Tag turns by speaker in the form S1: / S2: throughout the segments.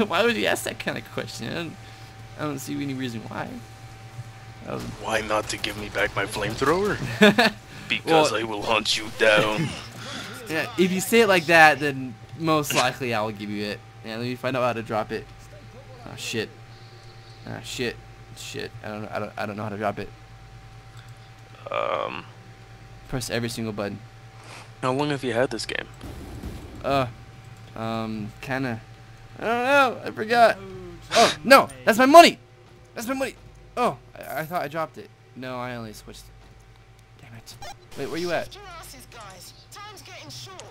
S1: why would you ask that kind of question? I don't, I don't see any reason why. Um,
S2: Why not to give me back my flamethrower? Because
S1: Well-
S2: I will hunt you down.
S1: yeah, if you say it like that, then most likely I will give you it. Yeah, let me find out how to drop it. Oh shit. Ah shit. Shit. I don't. I don't. I don't know how to drop it.
S2: um,
S1: Press every single button.
S2: how long have you had this game?
S1: Uh, um, kinda. I don't know. I forgot. Oh no, that's my money. That's my money. Oh, I, I thought I dropped it. No, I only switched. It. Damn it. Wait, where you at?
S3: Lift your asses, guys. Time's getting short.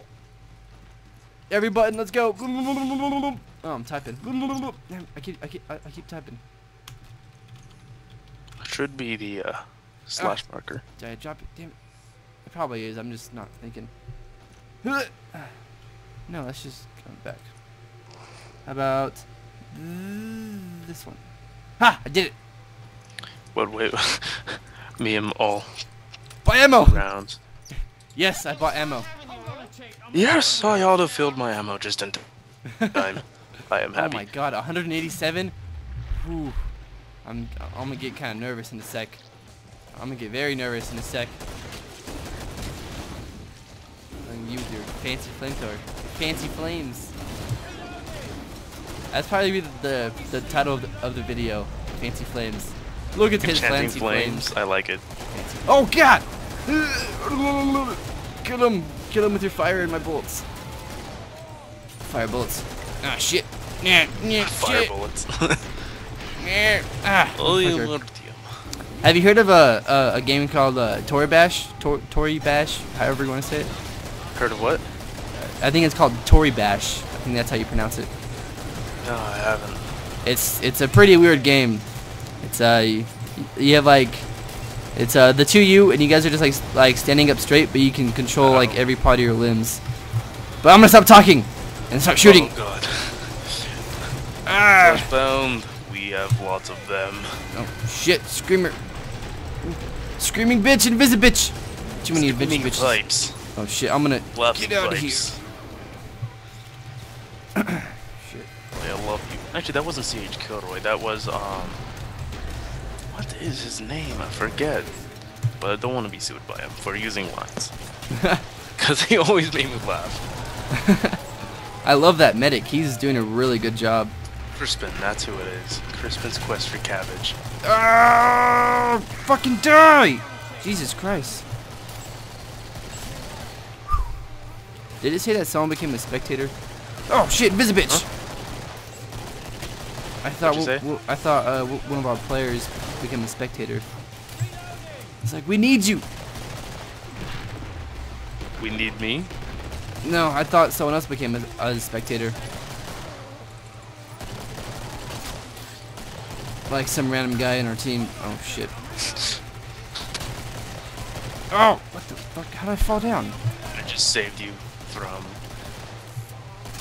S1: Every button. Let's go. Oh, I'm typing. Damn, I keep. I keep. I, I keep typing.
S2: Should be the uh, slash marker.
S1: Did I drop it? Damn it. It probably is. I'm just not thinking. No, let's just come back. How about this one? Ha! I did it.
S2: But wait, me and all
S1: Buy ammo.
S2: rounds.
S1: Yes, I bought ammo.
S2: Yes, I ought to filled my ammo just in time. I am
S1: Oh
S2: happy.
S1: my god, 187. Whew. I'm I'm gonna get kind of nervous in a sec. I'm gonna get very nervous in a sec. And you with your fancy flamethrower, fancy flames. That's probably the the, the title of the, of the video, fancy flames. Look at his fancy
S2: flames.
S1: flames.
S2: I like it.
S1: Fancy- Oh god! Kill him! Kill him with your fire and my bullets. Fire bullets. Ah shit! Yeah, yeah,
S2: Fire
S1: shit.
S2: bullets.
S1: Yeah. Ah,
S2: oh, you
S1: fucker.
S2: loved
S1: Have you heard of a a, a game called uh, Toribash? Tor, Toribash, however you want to say it.
S2: Heard of what?
S1: I think it's called Toribash. I think that's how you pronounce it.
S2: No, I haven't.
S1: It's it's a pretty weird game. It's uh you, you have like it's uh the two you and you guys are just like like standing up straight, but you can control like every part of your limbs. But I'm gonna stop talking and start shooting.
S2: Oh god.
S1: Ah!
S2: Fleshpound. We have lots of them.
S1: Oh shit! Screamer. Screaming bitch, invisibitch. Too many
S2: Screaming
S1: bitches.
S2: pipes.
S1: Oh shit! I'm gonna get out of here. Shit.
S2: I love you. Actually, that wasn't C.H. Kilroy. That was, um... What is his name? I forget. But I don't want to be sued by him for using lines. Because he always made me laugh.
S1: I love that medic. He's doing a really good job.
S2: Crispin, that's who it is. Crispin's Quest for Cabbage.
S1: Ah! Fucking die! Jesus Christ. Did it say that someone became a spectator? Oh shit, Visibitch! I thought
S2: What'd you
S1: w-
S2: say?
S1: w- I thought uh, w- one of our players became a spectator. It's like we need you.
S2: We need me?
S1: No, I thought someone else became a, a spectator. Like some random guy in our team. Oh shit. Oh, what the fuck? How did I fall down?
S2: I just saved you from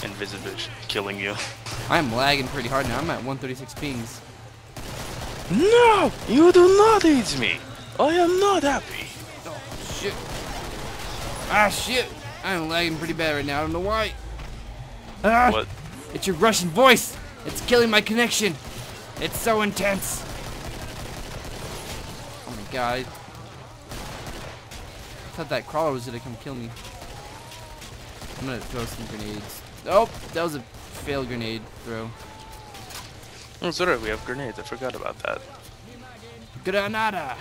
S2: Invisibitch killing you.
S1: I'm lagging pretty hard now. I'm at 136 pings.
S2: No! You do not eat me! I am not happy.
S1: Oh shit. Ah shit. I'm lagging pretty bad right now. I don't know why. Ah,
S2: What?
S1: It's your Russian voice. It's killing my connection. It's so intense. Oh my god. I thought that crawler was gonna come kill me. I'm gonna throw some grenades. Oh, that was a failed grenade throw.
S2: Oh, sorry, we have grenades. I forgot about that.
S1: Granada.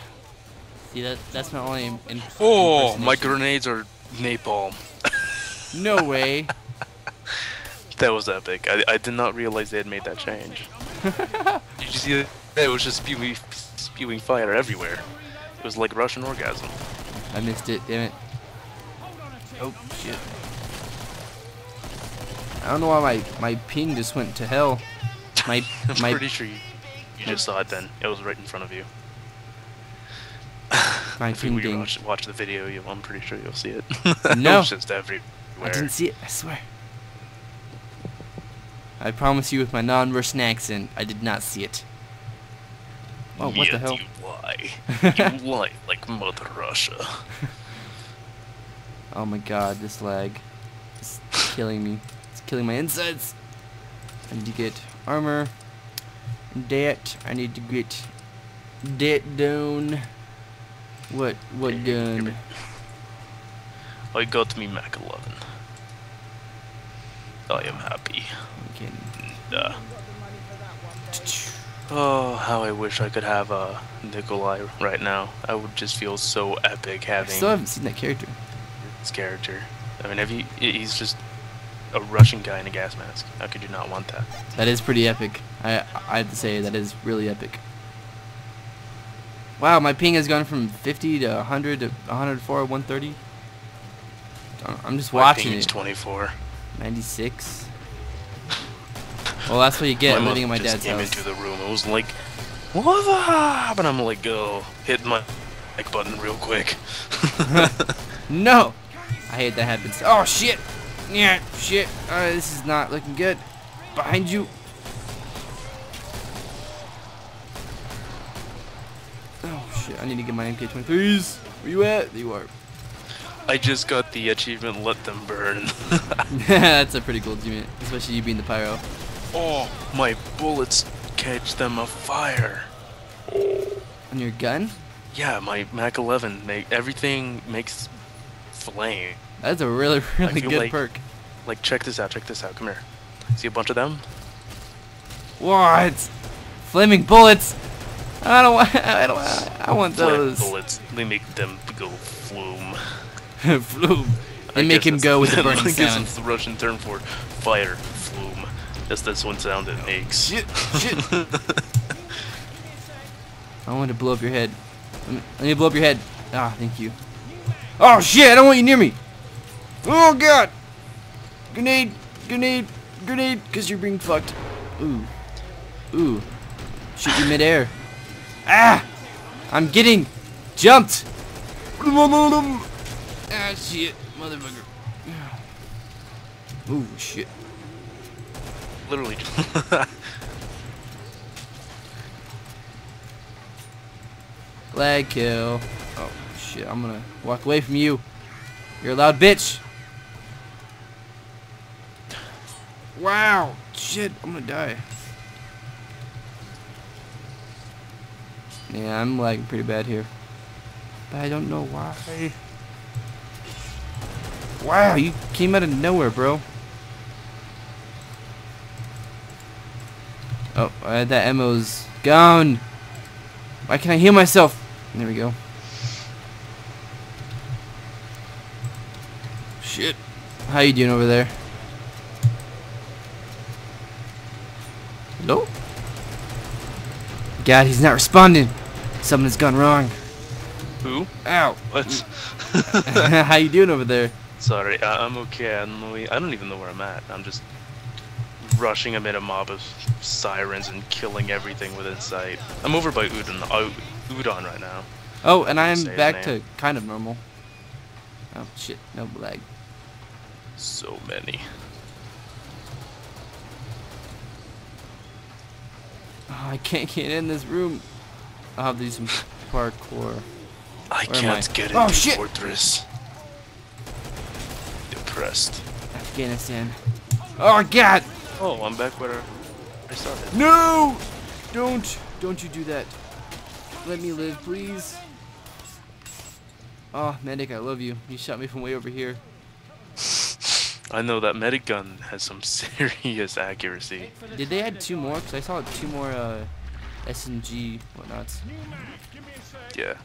S1: See that? That's my only. In
S2: Oh, my grenades are napalm.
S1: No way.
S2: That was epic. I, I did not realize they had made that change. did you see that? It was just spewing, spewing fire everywhere. It was like Russian orgasm.
S1: I missed it. Damn it. Oh shit. I don't know why my my ping just went to hell. My
S2: I'm
S1: my
S2: pretty sure you, you just saw it then. It was right in front of you.
S1: my
S2: If
S1: ping ding.
S2: watch, watch the video, you, I'm pretty sure you'll see it.
S1: No.
S2: it's just everywhere.
S1: I didn't see it. I swear. I promise you, with my non-Russian accent, I did not see it. Oh, what the
S2: Yet
S1: hell?
S2: You lie. you lie like Mother Russia.
S1: Oh my god, this lag is killing me. Killing my insides. I need to get armor. That I need to get that down. What what
S2: here
S1: gun?
S2: I got me Mac 11. I am happy.
S1: Okay.
S2: Uh, oh, how I wish I could have a Nikolai right now. I would just feel so epic
S1: I
S2: having
S1: still haven't seen that character.
S2: his character. I mean, have you? he's just a Russian guy in a gas mask. How could you not want that?
S1: That is pretty epic. I I have to say that is really epic. Wow, my ping has gone from 50 to 100 to 104, 130. I- I'm just watching My
S2: ping is
S1: it.
S2: 24.
S1: 96. Well, that's what you get
S2: my
S1: living in my
S2: just
S1: dad's
S2: came
S1: house.
S2: into the room. It was like, what's up? And I'm like, go hit my like button real quick.
S1: No! I hate that happens. Oh, shit! Yeah, shit. Uh, this is not looking good. Behind you. Oh, shit. I need to get my MK23s. Where you at? There you are.
S2: I just got the achievement. Let them burn.
S1: Yeah, that's a pretty cool achievement, especially you being the pyro.
S2: oh, my bullets catch them afire.
S1: On your gun?
S2: Yeah, my Mac 11 make everything makes flame.
S1: That's a really, really good
S2: like-
S1: perk.
S2: Like, check this out. Check this out. Come here. See a bunch of them?
S1: What? Flaming bullets? I don't want. I don't. Want, I want
S2: Flame
S1: those.
S2: bullets. They make them go flume.
S1: Flume.
S2: I
S1: They make him go with the
S2: I
S1: burning
S2: guess
S1: sound.
S2: it's the Russian term for fire. Flume. That's that's one sound it makes.
S1: Shit, shit. I want to blow up your head. Let me, let me blow up your head. Ah, thank you. Oh shit! I don't want you near me. Oh god! Grenade! Grenade! Grenade! Cause you're being fucked. Ooh. Ooh. Shoot you midair. Ah! I'm getting jumped. Ah shit, motherfucker. Ooh shit.
S2: Literally.
S1: Lag kill. Oh shit, I'm gonna walk away from you. You're a loud bitch. Wow. Shit, I'm gonna die. Yeah, I'm lagging pretty bad here. But I don't know why. Wow, you came out of nowhere, bro. Oh, uh, that ammo's gone. Why can't I heal myself? There we go. Shit. How you doing over there? Hello? God, he's not responding. Something's gone wrong.
S2: Who?
S1: Ow.
S2: What?
S1: How you doing over there?
S2: Sorry, I, I'm okay. I'm really, I don't even know where I'm at. I'm just rushing amid a mob of sirens and killing everything within sight. I'm over by Udon, uh, Udon right now.
S1: Oh, and I am back to kind of normal. Oh shit, no lag.
S2: So many.
S1: Oh, I can't get in this room. I'll have to do some parkour.
S2: I
S1: Where
S2: can't
S1: I?
S2: get
S1: Oh,
S2: into
S1: shit!
S2: Fortress. Depressed.
S1: Afghanistan. Oh god!
S2: Oh, I'm back where I started.
S1: No! Don't! Don't you do that. Let me live, please. Oh, medic, I love you. You shot me from way over here.
S2: I know that medic gun has some serious accuracy.
S1: Did they add two more? Because I saw two more uh, SMG whatnots.
S2: Yeah.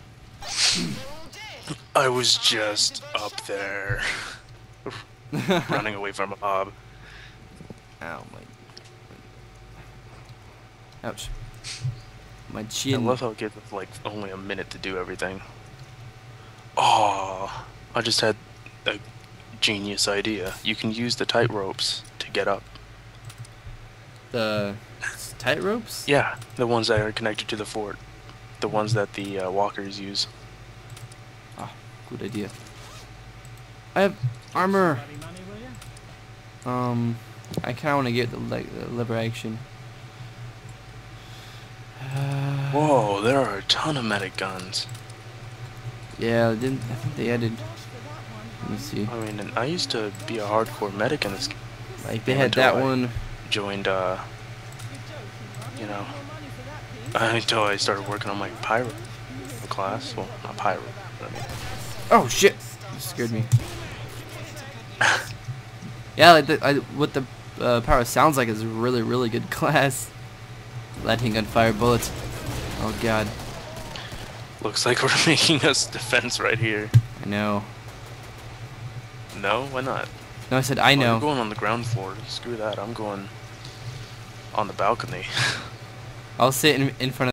S2: I was just up there, running away from a mob.
S1: Ow, my. Ouch. My
S2: I love how it gives us like only a minute to do everything. Oh, I just had a genius idea. You can use the tight ropes to get up.
S1: the tight ropes?
S2: Yeah, the ones that are connected to the fort. The ones that the uh, walkers use.
S1: Ah, good idea. I have armor. Um, I kind of want to get the, le- the lever action. Uh,
S2: Whoa, there are a ton of medic guns.
S1: Yeah, didn't I think they added. Let me see.
S2: I mean, I used to be a hardcore medic in this. game.
S1: Like they had that
S2: I-
S1: one.
S2: Joined uh, you know, until I started working on my pirate class. Well, not pirate, but I mean,
S1: Oh shit! You scared me. yeah, like the, I, what the uh, power sounds like is a really, really good class. Letting gun fire bullets. Oh god,
S2: looks like we're making us defense right here.
S1: I know.
S2: No, why not?
S1: No, I said I
S2: Oh,
S1: know.
S2: going on the ground floor. Screw that. I'm going on the balcony.
S1: I'll sit in, in front of